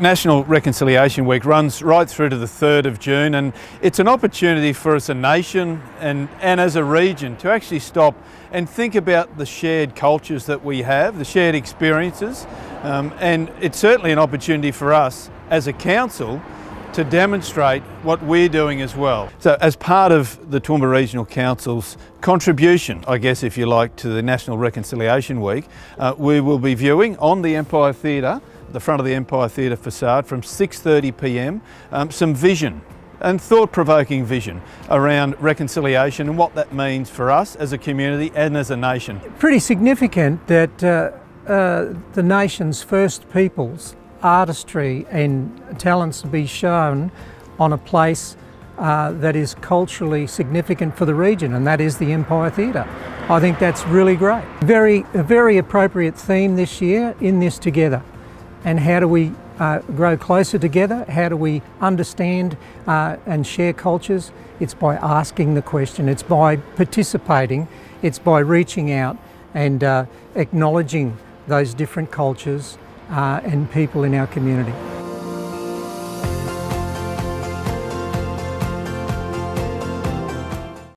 National Reconciliation Week runs right through to the 3rd of June and it's an opportunity for us as a nation and, and as a region to actually stop and think about the shared cultures that we have, the shared experiences um, and it's certainly an opportunity for us as a council to demonstrate what we're doing as well. So as part of the Toowoomba Regional Council's contribution, I guess if you like, to the National Reconciliation Week, uh, we will be viewing on the Empire Theatre the front of the Empire Theatre facade from 6.30pm, um, some vision and thought-provoking vision around reconciliation and what that means for us as a community and as a nation. Pretty significant that uh, uh, the nation's first peoples artistry and talents be shown on a place uh, that is culturally significant for the region and that is the Empire Theatre. I think that's really great. Very, a very appropriate theme this year, In This Together and how do we uh, grow closer together? How do we understand uh, and share cultures? It's by asking the question, it's by participating, it's by reaching out and uh, acknowledging those different cultures uh, and people in our community.